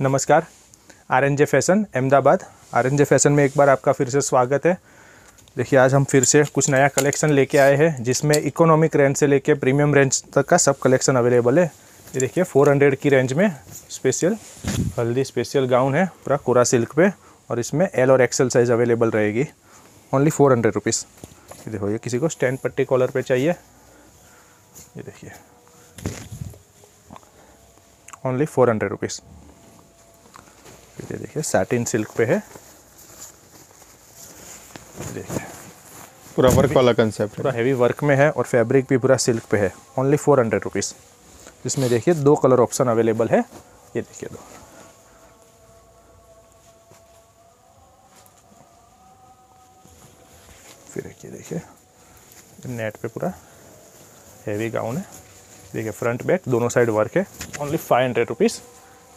नमस्कार। R N J fashion Ahmedabad. R N J fashion में एक बार आपका फिर से स्वागत है। देखिए, आज हम फिर से कुछ नया कलेक्शन लेके आए हैं, जिसमें इकोनॉमिक रेंज से लेके प्रीमियम रेंज तक का सब कलेक्शन अवेलेबल है। ये देखिए 400 की रेंज में स्पेशल हल्दी स्पेशल गाउन है, पूरा कोरा सिल्क पे, और इसमें एल और एक्सेल साइज़ अवेलेबल रहेगी। ओनली फोर हंड्रेड रुपीज़ देखो, ये किसी को स्टैंड पट्टी कॉलर पे चाहिए। ये देखिए। ओनली फोर हंड्रेड रुपीज़ ये देखिए सैटिन सिल्क पे है। देखिए। पूरा वर्क वाला कंसेप्ट पूरा हैवी वर्क में है और फैब्रिक भी पूरा सिल्क पे है। ओनली फोर हंड्रेड रुपीज़ जिसमें देखिए दो कलर ऑप्शन अवेलेबल है। ये देखिए दो। फिर एक ये देखिए। नेट पे पूरा हैवी गाउन है। देखिए फ्रंट बैक दोनों साइड वर्क है। ओनली फाइव हंड्रेड रुपीज़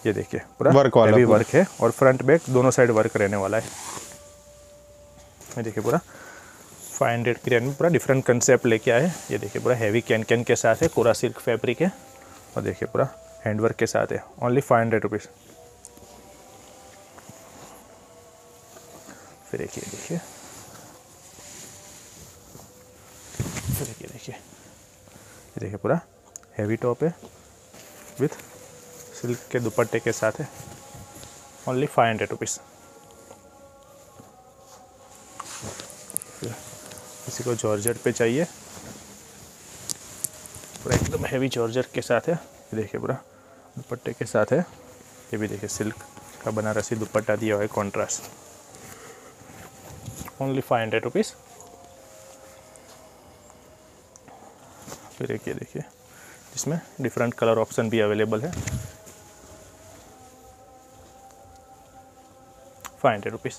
ये देखिए पूरा Work वाला हैवी पूरा। वर्क है और फ्रंट बैक दोनों साइड वर्क रहने वाला है। ये देखिए पूरा फाइव हंड्रेड की रेंज में पूरा डिफरेंट कंसेप्ट लेके आए। ये देखिए पूरा हैवी कैन कैन के साथ है पूरा सिल्क फैब्रिक है। और देखिए पूरा हैंडवर्क के साथ है ओनली फाइव हंड्रेड रुपीज़ फिर ये देखिए। फिर ये देखिए। ये देखिए पूरा हैवी टॉप है विथ सिल्क के दुपट्टे के साथ है। ओनली फाइव हंड्रेड रुपीज़ किसी को जॉर्जर पे चाहिए। पूरा एकदम हैवी जॉर्जर के साथ है। ये देखिए पूरा दुपट्टे के साथ है। ये भी देखिए सिल्क का बनारसी दुपट्टा दिया हुआ है contrast only five hundred rupees फिर एक ये देखिए, जिसमें डिफरेंट कलर ऑप्शन भी अवेलेबल है। फाइव हंड्रेड रुपीज़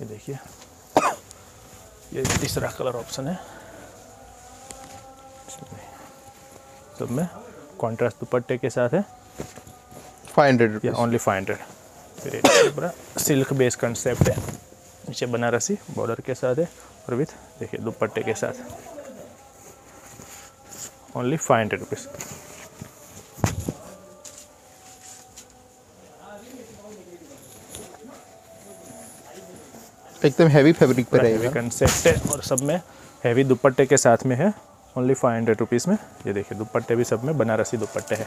ये देखिए। ये तीसरा कलर ऑप्शन है। सब में कॉन्ट्रास्ट दुपट्टे के साथ है। फाइव हंड्रेड या ओनली फाइव हंड्रेड फिर पूरा सिल्क बेस कंसेप्ट है। नीचे बनारसी बॉर्डर के साथ है और विथ देखिए दुपट्टे के साथ। ओनली फाइव हंड्रेड रुपीज़ एकदम हैवी फैब्रिक पूरा रहेगा। कंसेप्ट है और सब में हैवी दुपट्टे के साथ में है। ओनली फाइव हंड्रेड रुपीज़ में। ये देखिए दुपट्टे भी सब में बनारसी दुपट्टे है।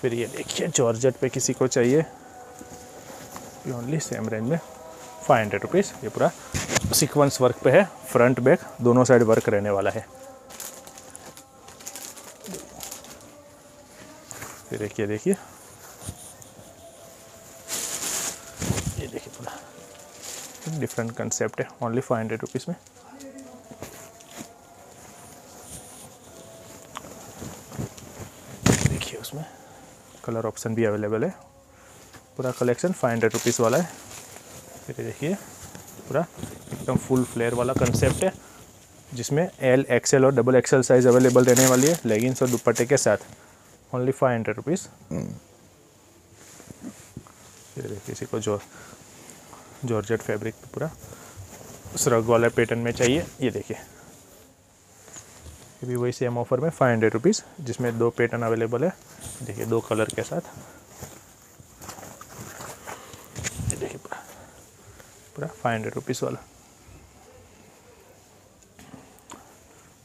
फिर ये देखिए जॉर्जेट पे किसी को चाहिए। ये ओनली सेम रेंज में फाइव हंड्रेड रुपीज़ ये पूरा सीक्वेंस वर्क पे है। फ्रंट बैक दोनों साइड वर्क रहने वाला है। फिर ये देखिए ये देखिए डिफरेंट कंसेप्ट है ओनली फाइव हंड्रेड रुपीज़ में। देखिए उसमें कलर ऑप्शन भी अवेलेबल है। पूरा कलेक्शन फाइव हंड्रेड रुपीज़ वाला है। फिर देखिए पूरा एकदम फुल फ्लेयर वाला कंसेप्ट है जिसमें एल एक्सएल और डबल एक्सएल साइज़ अवेलेबल रहने वाली है लेगिंग्स और दुपट्टे के साथ। ओनली फाइव हंड्रेड रुपीज़ किसी को जो जॉर्जेट फैब्रिक पूरा। श्रग वाला पैटर्न में चाहिए, ये देखिए। ये भी वही सेम ऑफ़र में फाइव हंड्रेड रुपीज़ जिसमें दो पैटर्न अवेलेबल है। देखिए, दो कलर के साथ। ये देखिए पूरा। पूरा फाइव हंड्रेड रुपीज़ वाला।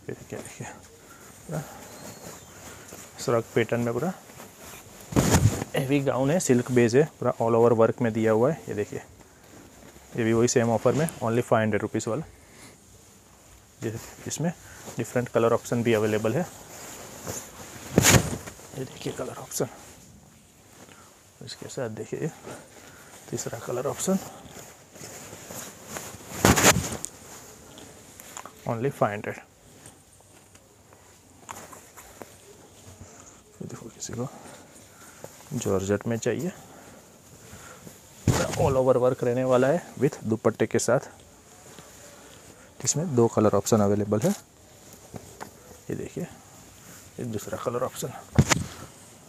ये देखिए देखिए। पूरा। श्रग पैटर्न में पूरा। हैवी गाउन है सिल्क बेस है, पूरा ऑल ओवर वर्क में दिया हुआ है। ये देखिए। ये भी वही सेम ऑफ़र में ओनली फाइव हंड्रेड रुपीज़ वाला। ये इसमें डिफरेंट कलर ऑप्शन भी अवेलेबल है। ये देखिए कलर ऑप्शन इसके साथ देखिए तीसरा colour option only five hundred देखो किसी को जॉर्जेट में चाहिए। ऑल ओवर वर्क रहने वाला है विथ दुपट्टे के साथ। जिसमें दो कलर ऑप्शन अवेलेबल है। ये देखिए ये दूसरा कलर ऑप्शन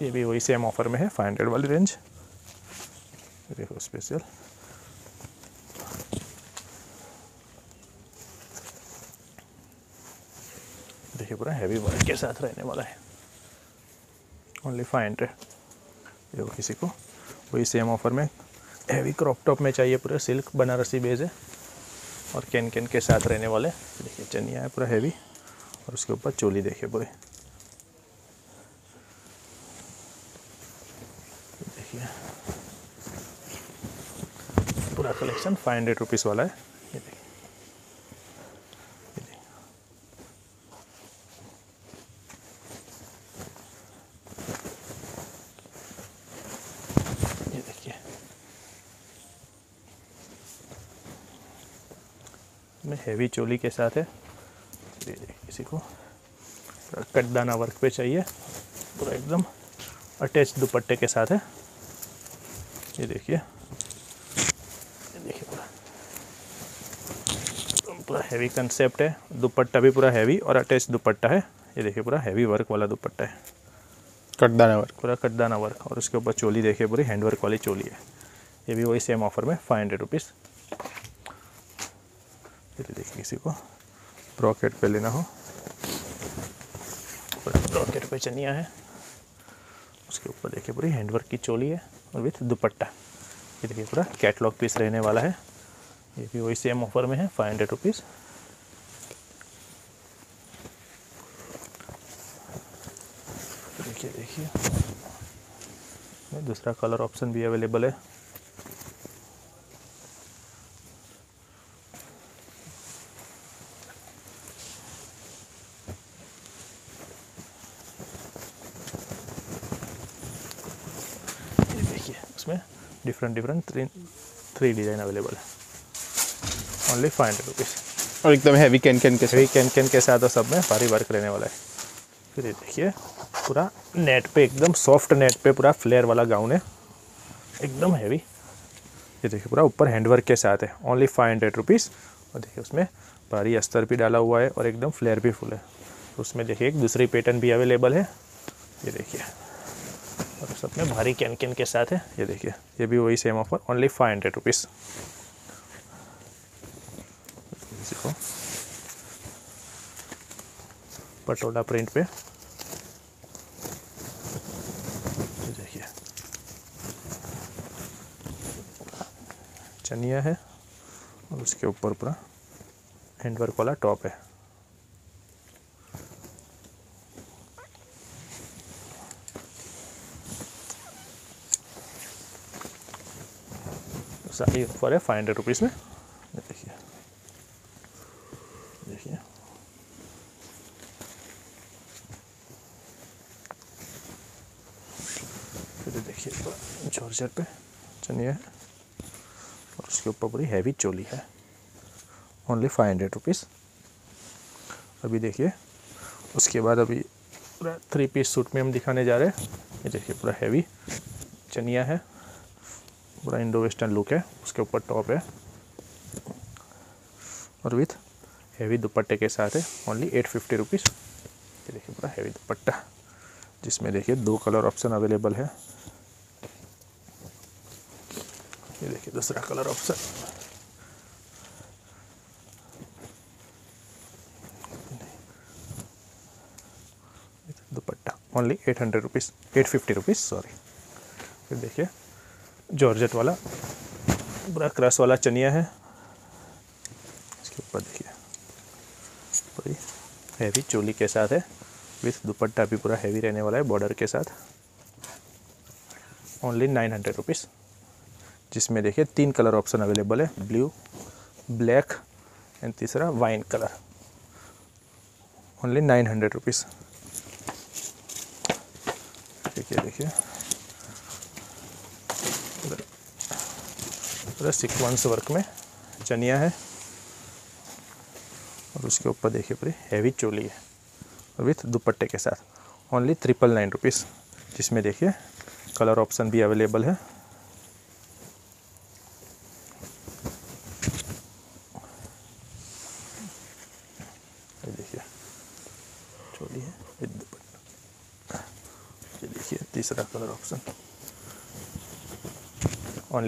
ये भी वही सेम ऑफ़र में है फाइव हंड्रेड वाली रेंज देखो स्पेशल देखिए पूरा हैवी वर्क के साथ रहने वाला है। ओनली फाइव हंड्रेड देखो किसी को, वही सेम ऑफ़र में हैवी क्रॉप टॉप में चाहिए पूरा, सिल्क बनारसी बेज है और कैन कैन के साथ रहने वाले देखिए, चनिया है पूरा हैवी और उसके ऊपर चोली देखिए पूरे। देखिए, पूरा कलेक्शन फाइव हंड्रेड रुपीज़ वाला है ये देखिए ये देखिए ये देखिए में हैवी चोली के साथ है। किसी को कटदाना वर्क पे चाहिए। पूरा एकदम अटैच दुपट्टे के साथ है। ये देखिए। देखिए पूरा। पूरा हैवी कंसेप्ट है। दुपट्टा भी पूरा हैवी और अटैच दुपट्टा है। ये देखिए पूरा हैवी वर्क वाला दुपट्टा है। कटदाना वर्क पूरा कटदाना वर्क और उसके ऊपर चोली देखिए पूरी हैंड वर्क वाली चोली है। ये भी वही सेम ऑफ़र में फाइव हंड्रेड रुपीज़ ये देखिए किसी को। ब्रॉकेट पे लेना हो। ब्रॉकेट पे चनिया है। उसके ऊपर देखिए पूरी हैंड वर्क की चोली है और विथ दुपट्टा। ये देखिए पूरा कैटलॉग पीस रहने वाला है। ये भी वही सेम ऑफ़र में है फाइव हंड्रेड रुपीज़ देखिए देखिए। दूसरा कलर ऑप्शन भी अवेलेबल है ये देखिए different different three three design available है ओनली फाइव हंड्रेड रुपीज़ और एकदम हैवी कैन कैन के सभी कैन कैन के साथ और सब में भारी वर्क रहने वाला है। फिर ये देखिए पूरा नेट पे एकदम सॉफ्ट नेट पे पूरा फ्लेयर वाला गाउन है। एकदम हैवी ये देखिए पूरा ऊपर हैंडवर्क के साथ है। ओनली फाइव हंड्रेड रुपीज़ और देखिए उसमें भारी अस्तर भी डाला हुआ है और एकदम फ्लेयर भी फुल है। उसमें देखिए एक दूसरी पैटर्न भी अवेलेबल है। ये देखिए। और सब में भारी कैन कैन के साथ है। ये देखिए, ये भी वही same offer only five hundred rupees Patola print पे। देखिए। चनिया है, और उसके ऊपर पूरा हैंडवर्क वाला टॉप है। सारी ऑफ़र है फाइव हंड्रेड रुपीज़ में। ये देखिए। देखिए देखिए जॉर्जेट पे चनिए है और उसके ऊपर पूरी हैवी चोली है। ओनली फाइव हंड्रेड रुपीज़ अभी देखिए। उसके बाद अभी पूरा थ्री पीस सूट में हम दिखाने जा रहे हैं। ये देखिए पूरा हैवी चनिया है। पूरा इंडो वेस्टर्न लुक है, उसके ऊपर टॉप है। और विथ हैवी दुपट्टे के साथ है ओनली एट फिफ्टी रुपीज़ ये देखिए पूरा हैवी दुपट्टा, जिसमें देखिए दो कलर ऑप्शन अवेलेबल है। ये देखिए दूसरा colour option dupatta only eight hundred rupees eight fifty rupees sorry फिर देखिए जॉर्जेट वाला। पूरा क्रश वाला चनिया है। इसके ऊपर देखिए। पूरी हैवी चोली के साथ है। विथ दुपट्टा भी पूरा हैवी रहने वाला है बॉर्डर के साथ। ओनली नाइन हंड्रेड रुपीज़ जिसमें देखिए तीन कलर ऑप्शन अवेलेबल है। ब्लू ब्लैक एंड तीसरा wine colour only nine hundred rupees देखिए देखिए। पूरा- सिक्वेंस वर्क में चनिया है और उसके ऊपर देखिए पूरी हैवी चोली है विथ दुपट्टे के साथ। ओनली ट्रिपल नाइन रुपीज़ जिसमें देखिए कलर ऑप्शन भी अवेलेबल है। देखिए, चोली है देखिए तीसरा colour option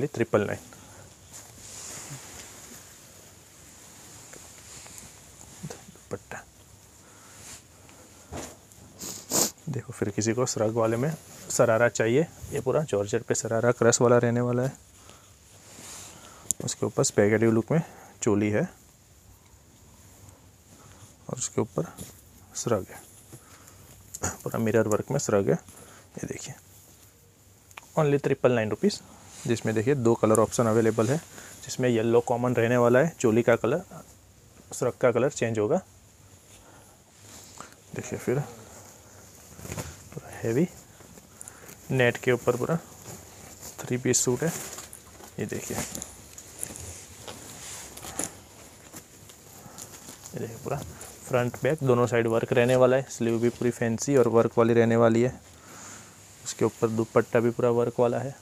triple nine dupatta. देखो, फिर किसी को श्रग वाले में सरारा चाहिए, ये पूरा जॉर्जेट पे सरारा क्रश वाला रहने वाला है। उसके ऊपर स्पेगेटिव लुक में चोली है। और उसके ऊपर श्रग है। पूरा मिरर वर्क में श्रग है। ये देखिए। ओनली ट्रिपल नाइन रुपीज़ जिसमें देखिए दो कलर ऑप्शन अवेलेबल है, जिसमें येलो कॉमन रहने वाला है, चोली का कलर श्रग का कलर चेंज होगा। देखिए फिर हैवी नेट के ऊपर पूरा थ्री पीस सूट है। ये देखिए। ये देखिए पूरा फ्रंट बैक दोनों साइड वर्क रहने वाला है स्लीव भी पूरी फैंसी और वर्क वाली रहने वाली है। उसके ऊपर दुपट्टा भी पूरा वर्क वाला है।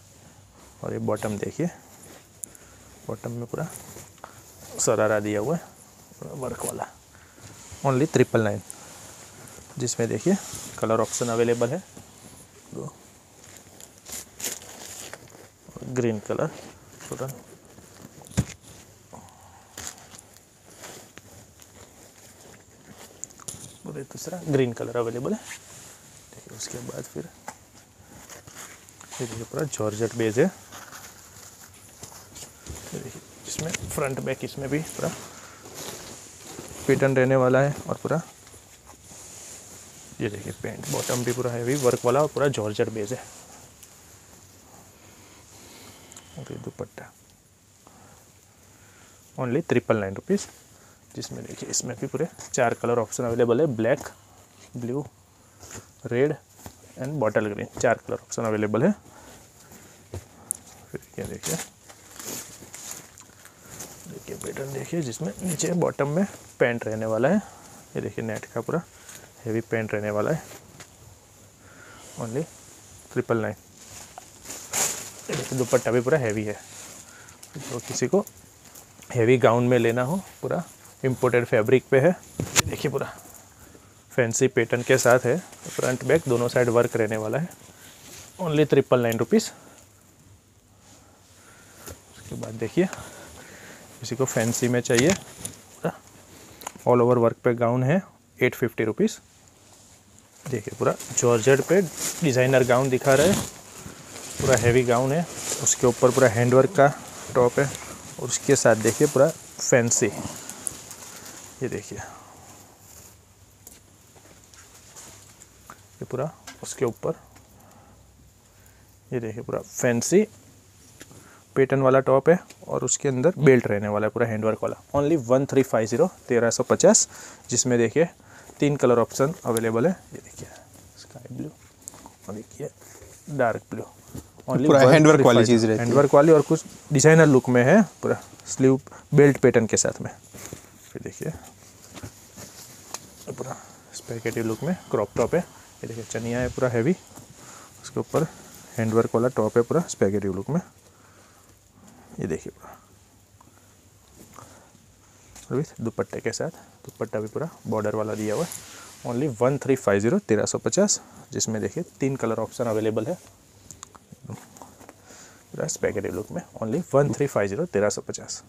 और ये बॉटम देखिए। बॉटम में पूरा सरारा दिया हुआ है वर्क वाला। ओनली ट्रिपल नाइन जिसमें देखिए कलर ऑप्शन अवेलेबल है। दो। ग्रीन कलर टोटल दूसरा ग्रीन कलर अवेलेबल है। उसके बाद फिर, ये देखिए पूरा जॉर्जेट बेज है। इसमें फ्रंट बैक इसमें भी पूरा पैटर्न रहने वाला है और पूरा ये देखिए पेंट बॉटम भी पूरा हैवी वर्क वाला और पूरा जॉर्जेट बेज है। और ये dupatta. Only triple nine rupees जिसमें देखिए, इसमें भी पूरे चार कलर ऑप्शन अवेलेबल है black blue red and bottle green चार कलर ऑप्शन अवेलेबल है। फिर ये देखिए? देखिए पैटर्न देखिए, जिसमें नीचे बॉटम में पैंट रहने वाला है। ये देखिए नेट का पूरा हेवी पैंट रहने वाला है। ओनली ट्रिपल नाइन देखिए दुपट्टा भी पूरा हैवी है। तो किसी को हैवी गाउन में लेना हो, पूरा इम्पोर्टेड फैब्रिक पे है, देखिए पूरा फैंसी पैटर्न के साथ है। फ्रंट बैक दोनों साइड वर्क रहने वाला है। ओनली ट्रिपल नाइन रुपीज़ उसके बाद देखिए किसी को फैंसी में चाहिए। ऑल ओवर वर्क पे गाउन है एट फिफ्टी रुपीज़ देखिए, पूरा जॉर्जेट पे डिज़ाइनर गाउन दिखा रहे पूरा हैवी गाउन है। उसके ऊपर पूरा हैंडवर्क का टॉप है। और उसके साथ देखिए, पूरा फैंसी ये देखिए। ये पूरा उसके ऊपर। ये देखिए, पूरा फैंसी पैटर्न वाला टॉप है और उसके अंदर बेल्ट रहने वाला है पूरा हैंडवर्क वाला। Only one three five zero तेरह सौ पचास जिसमें देखिए तीन कलर ऑप्शन अवेलेबल है। ये देखिए स्काई ब्लू और देखिए डार्क ब्लू पूरा handwork वाली चीज़ रहती है। हैंडवर्क वाली और कुछ डिज़ाइनर लुक में है पूरा स्लीव बेल्ट पैटर्न के साथ में। फिर देखिए पूरा स्पेकेटिव लुक में क्रॉप टॉप है। ये देखिए चनिया है पूरा हैवी उसके ऊपर हैंडवर्क वाला टॉप है पूरा स्पेकेटिव लुक में। ये देखिए पूरा। विथ दुपट्टे के साथ, दुपट्टा भी पूरा बॉर्डर वाला दिया हुआ है। Only one three five zero तेरह सौ पचास, जिसमें देखिए तीन कलर ऑप्शन अवेलेबल है। पूरा स्पैगेटिव लुक में। Only one three five zero तेरह सौ पचास।